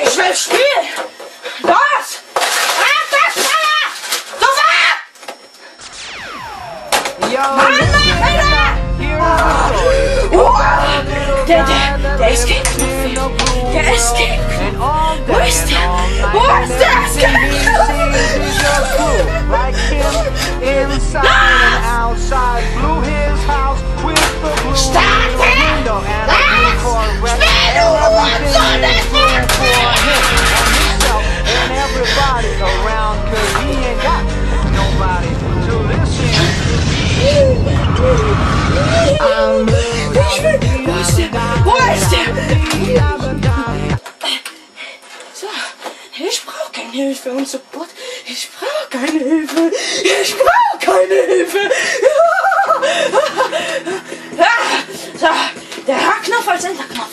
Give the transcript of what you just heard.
Ich will spielen! Los! Ab das Feuer! Sofort! Oh, der, der, der Escape-Knopf. Der Escape-Knopf. Wo ist der? Wo ist der Escape-Knopf? Brauche keine Hilfe und Support. Ich brauche keine Hilfe. Ich brauche keine Hilfe. Ah, So, der H-Knopf als Enterknopf